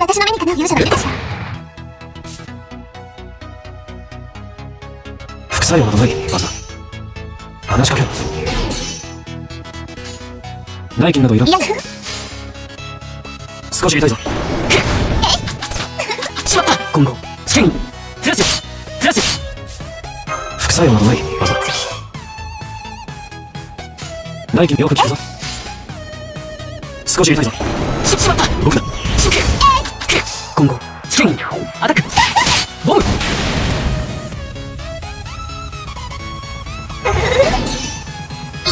私の目にかな？う勇者がいるかしら副作用などない技話しかけろ。代金などいらん。少し痛いぞ。しまった。今後。試験フラッシュ。フラッシ副作用などない技代金よく聞くぞ。少し痛いぞ。ュししまった。動くなしけ今アタック。ボム。行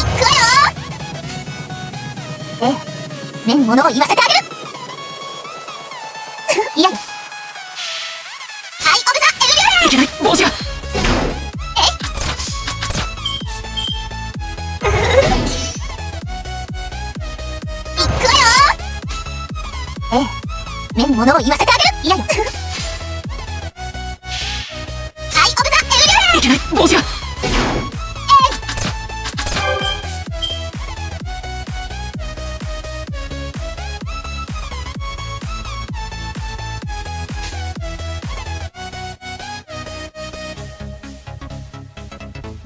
くわよえ？物を言わせてあげる。いやアイ・オブ・ザ・エルリューいけない。帽子が。行くわよえ？物を言わせてあげる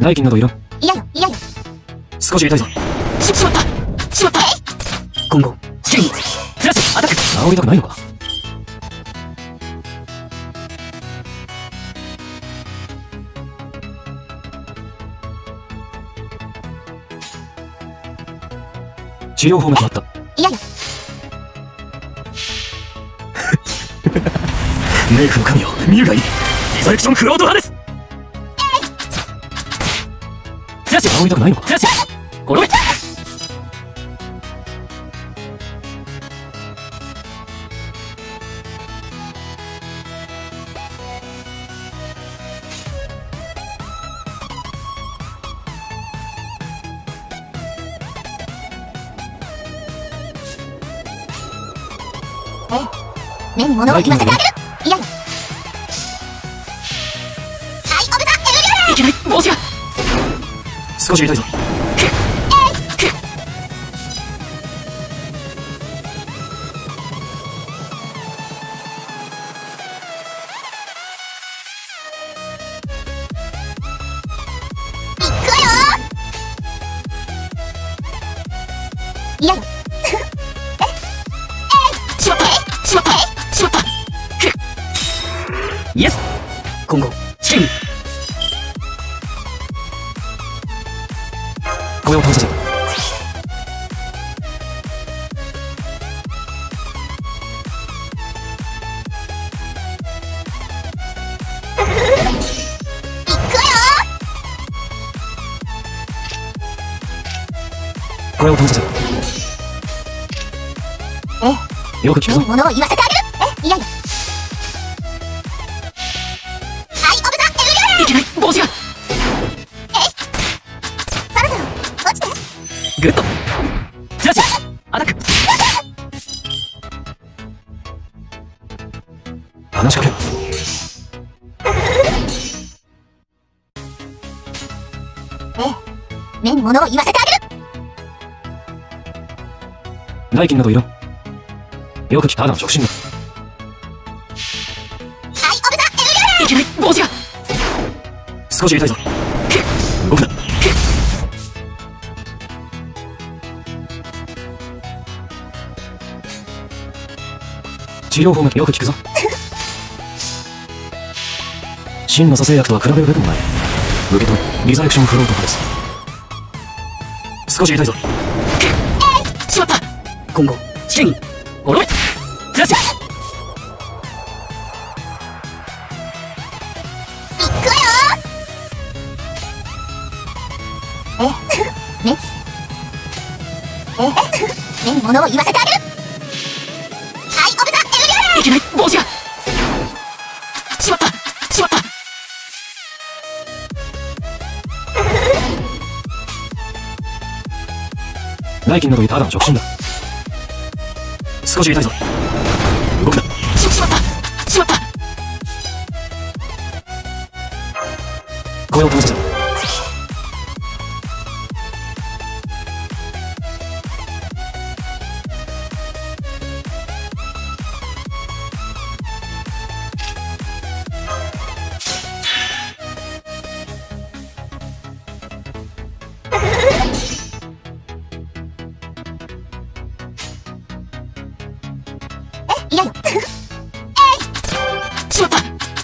代金などいらん。いやいやいやいや少し痛いぞ。ししまった。しまった。今後試験フラッシュアタック。治りたくないのか？治療法が決まった。いやいやメイクの神を見るがいい。リザレクションフロート派ですフラッシュ治りたくないの。かフラッシュ滅べええ目に物を言わせてあげる。いやいや。少し痛いぞ行くよ。や。っ声を声を通させえ？よく聞くぞ。を言わせてあげる。え？いやいや。アイ・オブ・ザ・エルリューいけない。帽子がグッド。フラッシュアタック。話しかけろ。ええ目に物を言わせてあげる？代金などいらん。よく聞くただの触診だアイ・オブ・ザ・エルリュー。いけない帽子が。少し痛いぞ。動く治療法がよく聞くぞ。真の蘇生薬とは比べるべくもない。受け取りリザレクションフロート派です。少し痛いぞ。しまった。今後試験滅べフラッシュ行くわよえ え？ね？え？え目に物を言わせてあげる代金などいただの触診だ。少し痛いぞ。動くな。ししまった。しまった。声を通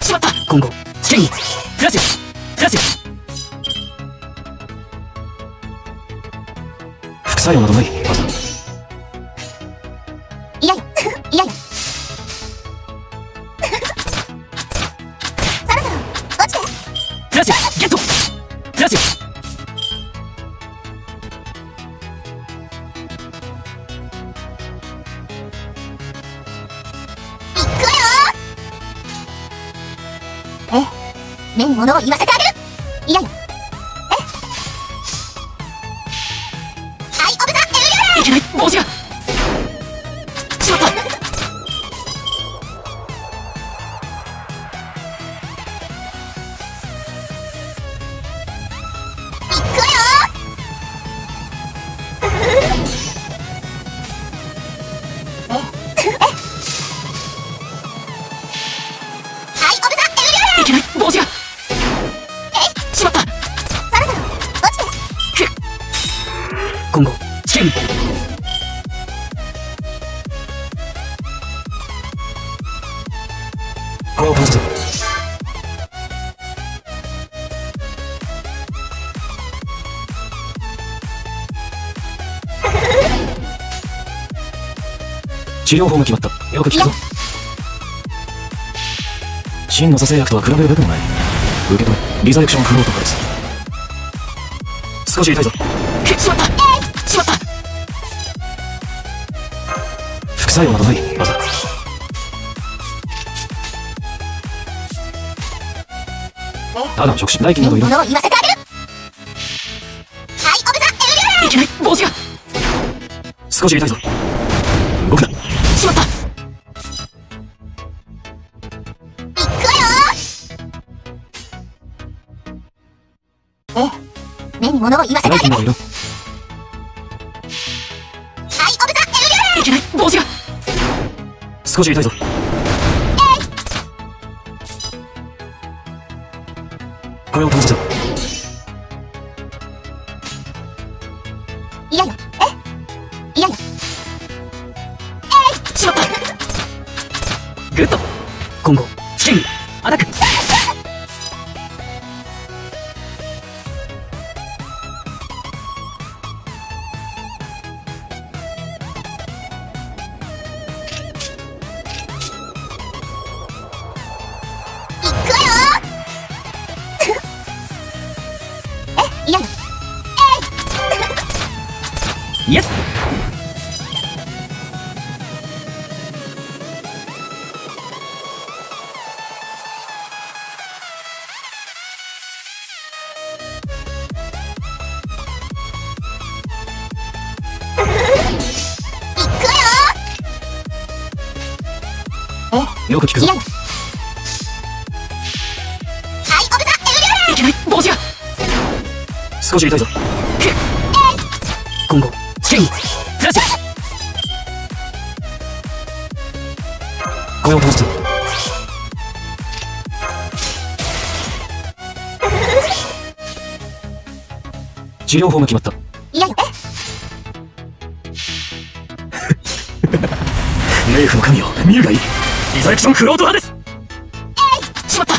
しまった。今後試験にフラッシュフラッシュ副作用などない目に物を言わせてあげる。いやや。え？はいオブザエルリいけない。帽子がしまった帽子が治療法が決まった。よく聞くぞ。真の蘇生薬とは比べるべくもない。受け止めリザレクションフロートかです。少し痛いぞ。しまった。しまった。副作用などない技。ただの触診代金などいらん物を言わせてあげる。はいオブザエルリいけない帽子が。少し痛いぞわよえ目に物を言わせなどいらんはいオブザエルリいけない帽子が少し痛いぞこれを試せいやや。え？いやや。しまった。グッド。今後試験アタックイエス行くわよよく聞くぞ。はいオブザエルリいけない。帽子が。少し痛いぞ。今後試験フラッシュこれを試せ治療法が決まった。いややレイフの神を見るがいい。リザレクションフロート派です。しまった。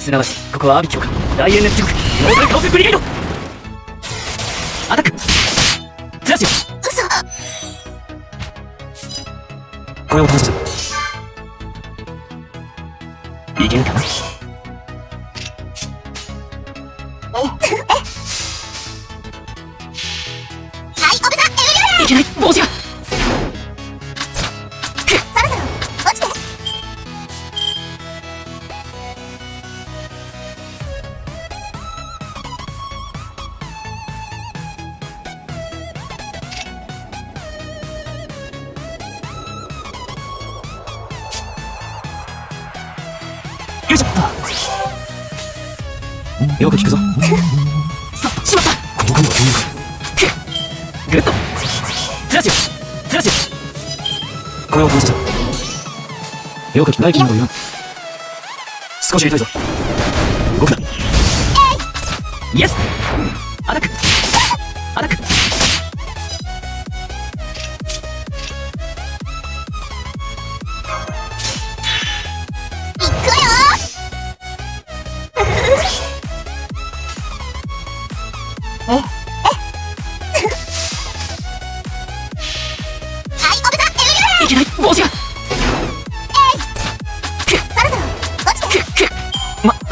すなわちここはアビキョか大エンネス極ノーブルカオスブリゲードラッシュ嘘。これを試せいけるかな？はいオブザエルリいけない。帽子がよく聞くぞ。さしまった。この軍はどういうグッド。フラッシュフラッシュこれを試せよく聞く。代金などいらん少し痛いぞ動くな。イエス。アタック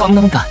そろそ